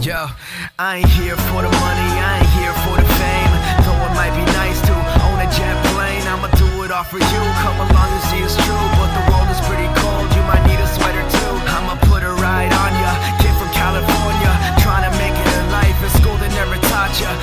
Yo, I ain't here for the money, I ain't here for the fame. Though it might be nice to own a jet plane, I'ma do it all for you. Come along and see it's true, but the world is pretty cold. You might need a sweater too. I'ma put a ride on ya. Kid from California, trying to make it in life. In school they never taught ya.